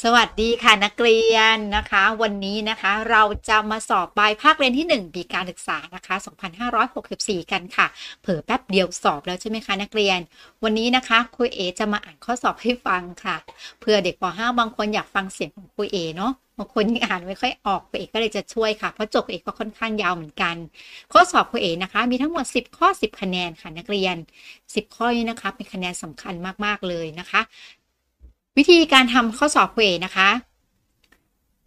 สวัสดีค่ะนักเรียนนะคะ วันนี้นะคะเราจะมาสอบปลายภาคเรียนที่ 1 ปีการศึกษานะคะ 2564 กันค่ะ เผื่อแป๊บเดียวสอบแล้วใช่ไหมคะนักเรียน วันนี้นะคะครูเอจะมาอ่านข้อสอบให้ฟังค่ะเผื่อเด็กป .5 บางคนอยากฟังเสียงของครูเอเนาะบางคนยังอ่านไม่ค่อยออกครูเอก็เลยจะช่วยค่ะเพราะจทย์ครูเอก็ค่อนข้างยาวเหมือนกัน ข้อสอบครูเอนะคะ มีทั้งหมด 10 ข้อ 10 คะแนนค่ะนักเรียน 10 ข้อนี้นะคะเป็นคะแนนสำคัญมากๆเลยนะคะ วิธีการทำข้อสอบเครูเอนะคะ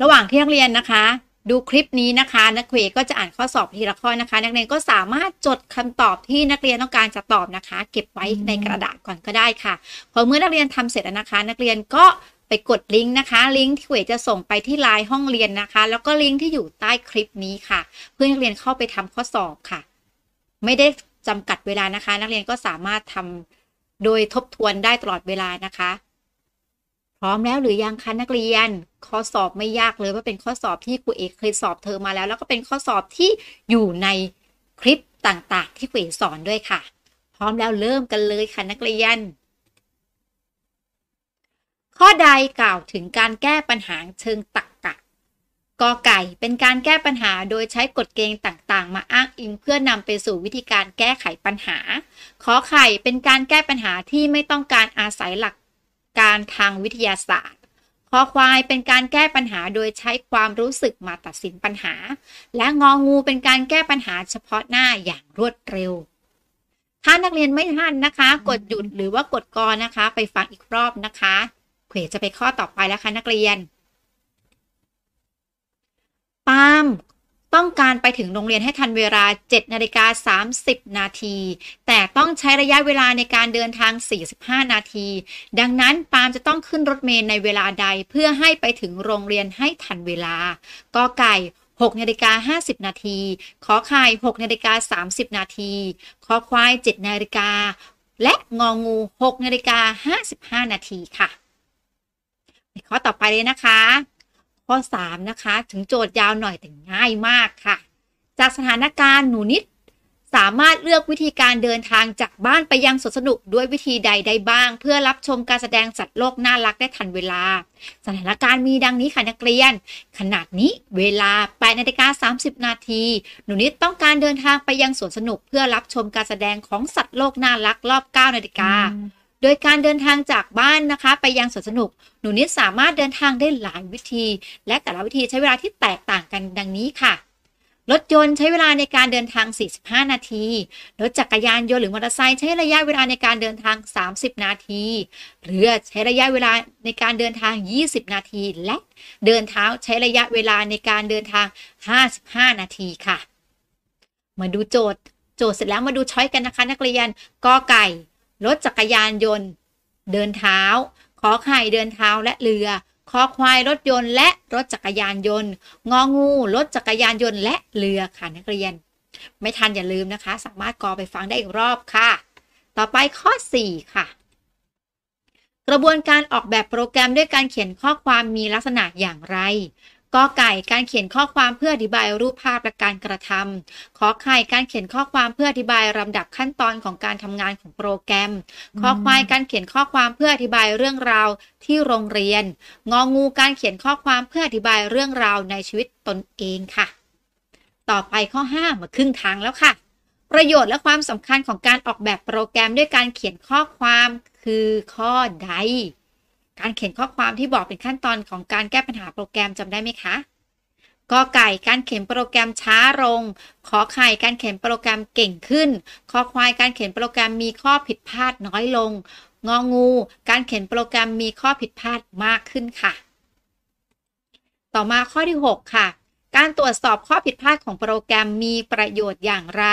ระหว่างที่นักเรียนนะคะ ดูคลิปนี้นะคะ นักเรียนก็จะอ่านข้อสอบทีละข้อนะคะ นักเรียนก็สามารถจดคำตอบที่นักเรียนต้องการจะตอบนะคะ เก็บไว้ในกระดาษก่อนก็ได้ค่ะ พอเมื่อนักเรียนทำเสร็จนะคะ นักเรียนก็ไปกดลิงก์นะคะ ลิงก์ที่เวจะส่งไปที่ไลน์ห้องเรียนนะคะ แล้วก็ลิงก์ที่อยู่ใต้คลิปนี้ค่ะ เพื่อนักเรียนเข้าไปทำข้อสอบค่ะ ไม่ได้จำกัดเวลานะคะ นักเรียนก็สามารถทำโดยทบทวนได้ตลอดเวลานะคะ ร้อมแล้วหรือยังคะนักเรียน ข้อสอบไม่ยากเลยเพราะเป็นข้อสอบที่ครูเอกเคยสอบเธอมาแล้ว แล้วก็เป็นข้อสอบที่อยู่ในคลิปต่างๆ ที่ครูเอกสอนด้วยค่ะ พร้อมแล้วเริ่มกันเลยค่ะนักเรียน ข้อใดกล่าวถึงการแก้ปัญหาเชิงตรรกกะกอไก่เป็นการแก้ปัญหาโดยใช้กฎเกณฑ์ต่างๆ มาอ้างอิงเพื่อนำไปสู่วิธีการแก้ไขปัญหา ขอไข่เป็นการแก้ปัญหาที่ไม่ต้องการอาศัยหลัก การทางวิทยาศาสตร์คอควายเป็นการแก้ปัญหาโดยใช้ความรู้สึกมาตัดสินปัญหา และงองูเป็นการแก้ปัญหาเฉพาะหน้าอย่างรวดเร็ว ถ้านักเรียนไม่ทันนะคะ กดหยุดหรือว่ากดกอนะคะ ไปฟังอีกรอบนะคะเขวจะไปข้อต่อไปแล้วค่ะนักเรียนปาม ต้องการไปถึงโรงเรียนให้ทันเวลา 7นาฬิกา30 นาที แต่ต้องใช้ระยะเวลาในการเดินทาง 45 นาที ดังนั้นปาล์มจะต้องขึ้นรถเมล์ในเวลาใดเพื่อให้ไปถึงโรงเรียนให้ทันเวลากอไก่6นาฬิกา50 นาที ขอไข่6นาฬิกา30 นาที ขอควาย 7 นาฬิกา และงองู 6นาฬิกา55 นาทีค่ะ ข้อต่อไปเลยนะคะ ข้อ 3 นะคะ ถึงโจทย์ยาวหน่อยแต่ง่ายมากค่ะ จากสถานการณ์หนูนิด สามารถเลือกวิธีการเดินทางจากบ้านไปยังสวนสนุกด้วยวิธีใดได้บ้าง เพื่อรับชมการแสดงสัตว์โลกน่ารักได้ทันเวลา สถานการณ์มีดังนี้ค่ะนักเรียน ขนาดนี้เวลา8นาฬิกา30 นาที หนูนิดต้องการเดินทางไปยังสวนสนุกเพื่อรับชมการแสดงของสัตว์โลกน่ารักรอบ9นาฬิกา โดยการเดินทางจากบ้านนะคะ ไปยังสวนสนุก หนูนิดสามารถเดินทางได้หลายวิธี และแต่ละวิธีใช้เวลาที่แตกต่างกันดังนี้ค่ะรถยนต์ใช้เวลาในการเดินทาง 45 นาที รถจักรยานยนต์หรือมอเตอร์ไซค์ใช้ระยะเวลาในการเดินทาง 30 นาที เรือใช้ระยะเวลาในการเดินทาง 20 นาที และเดินเท้าใช้ระยะเวลาในการเดินทาง 55 นาทีค่ะ มาดูโจทย์ โจทย์เสร็จแล้วมาดูช้อยกันนะคะ นักเรียน กอไก่ รถจักรยานยนต์ เดินเท้า ขอไข่เดินเท้าและเรือ คอควายรถยนต์ และรถจักรยานยนต์ งองูรถจักรยานยนต์ และเรือค่ะนักเรียน ไม่ทันอย่าลืมนะคะ สามารถกอไปฟังได้อีกรอบค่ะ ต่อไปข้อ 4 ค่ะ กระบวนการออกแบบโปรแกรมด้วยการเขียนข้อความมีลักษณะอย่างไร กอไก่การเขียนข้อความเพื่ออธิบายรูปภาพและการกระทำขอไข่การเขียนข้อความเพื่ออธิบายลำดับขั้นตอนของการทำงานของโปรแกรม ขอควายการเขียนข้อความเพื่ออธิบายเรื่องราวที่โรงเรียน งองูการเขียนข้อความเพื่ออธิบายเรื่องราวในชีวิตตนเองค่ะ ต่อไปข้อ5มาครึ่งทางแล้วค่ะ ประโยชน์และความสำคัญของการออกแบบโปรแกรมด้วยการเขียนข้อความคือข้อใด การเขียนข้อความที่บอกเป็นขั้นตอนของการแก้ปัญหาโปรแกรมจำได้ไหมคะกอไก่การเขียนโปรแกรมช้าลง ขอไข่การเขียนโปรแกรมเก่งขึ้น คอควายการเขียนโปรแกรมมีข้อผิดพลาดน้อยลง งองู การเขียนโปรแกรมมีข้อผิดพลาดมากขึ้นค่ะ ต่อมาข้อที่ 6 ค่ะ การตรวจสอบข้อผิดพลาดของโปรแกรมมีประโยชน์อย่างไร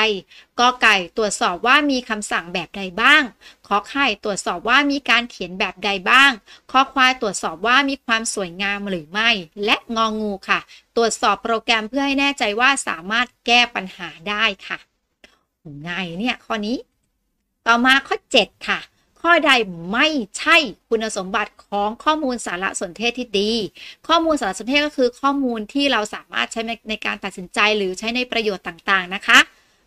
กอไก่ตรวจสอบว่ามีคำสั่งแบบใดบ้าง ขอไข่ตรวจสอบว่ามีการเขียนแบบใดบ้างคอควายตรวจสอบว่ามีความสวยงามหรือไม่ และงองูค่ะ ตรวจสอบโปรแกรมเพื่อให้แน่ใจว่าสามารถแก้ปัญหาได้ค่ะง่ายเนี่ยข้อนี้ ต่อมาข้อ 7 ค่ะ ข้อใดไม่ใช่คุณสมบัติของข้อมูลสารสนเทศที่ดี ข้อมูลสารสนเทศก็คือข้อมูลที่เราสามารถใช้ในการตัดสินใจหรือใช้ในประโยชน์ต่างๆนะคะ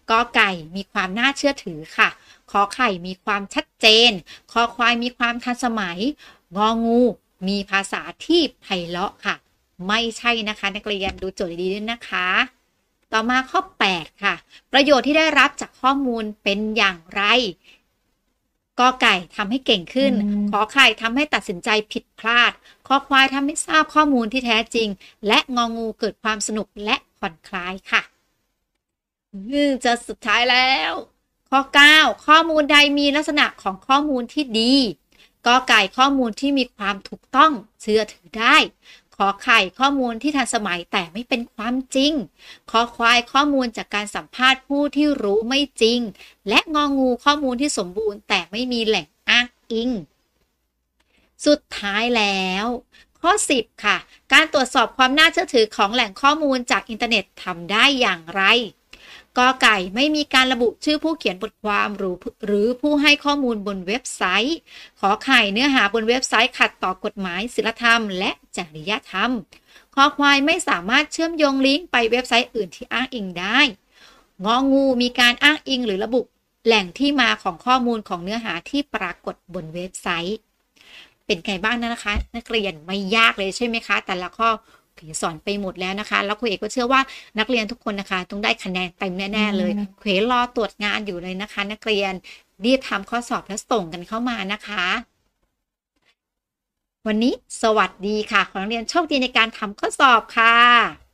กอไก่มีความน่าเชื่อถือค่ะ ขอไข่มีความชัดเจน คอควายมีความทันสมัย งองู มีภาษาที่ไพเราะค่ะ ไม่ใช่นะคะ นักเรียนดูโจทย์ดีๆด้วยนะคะ ต่อมาข้อ 8 ค่ะ ประโยชน์ที่ได้รับจากข้อมูลเป็นอย่างไร กอไก่ทำให้เก่งขึ้น ขอไข่ทำให้ตัดสินใจผิดพลาดคอควายทำให้ทราบข้อมูลที่แท้จริง และงองูเกิดความสนุกและผ่อนคลายค่ะจะสุดท้ายแล้ว ข้อ 9 ข้อมูลใดมีลักษณะของข้อมูลที่ดีกอไก่ข้อมูลที่มีความถูกต้องเชื่อถือได้ ขอไข่ข้อมูลที่ทันสมัยแต่ไม่เป็นความจริง ขอควายข้อมูลจากการสัมภาษณ์ผู้ที่รู้ไม่จริง และงองูข้อมูลที่สมบูรณ์ แต่ไม่มีแหล่งอ้างอิง สุดท้ายแล้ว ข้อ 10 ค่ะ การตรวจสอบความน่าเชื่อถือของแหล่งข้อมูลจากอินเทอร์เน็ตทำได้อย่างไร กอไก่ไม่มีการระบุชื่อผู้เขียนบทความหรือหรือผู้ให้ข้อมูลบนเว็บไซต์ ขอไข่เนื้อหาบนเว็บไซต์ขัดต่อกฎหมายศีลธรรม และจริยธรรม คอควายไม่สามารถเชื่อมโยงลิงก์ไปเว็บไซต์อื่นที่อ้างอิงได้ งองูมีการอ้างอิงหรือระบุแหล่งที่มาของข้อมูลของเนื้อหาที่ปรากฏบนเว็บไซต์ เป็นไงบ้างนะคะ นักเรียนไม่ยากเลยใช่ไหมคะ แต่ละข้อ สอนไปหมดแล้วนะคะ แล้วครูเอกก็เชื่อว่านักเรียนทุกคนนะคะ ต้องได้คะแนนเต็มแน่ๆเลยเขรอตรวจงานอยู่เลยนะคะ นักเรียนรีบทำข้อสอบแล้วส่งกันเข้ามานะคะ วันนี้สวัสดีค่ะ ขอนักเรียนโชคดีในการทำข้อสอบค่ะ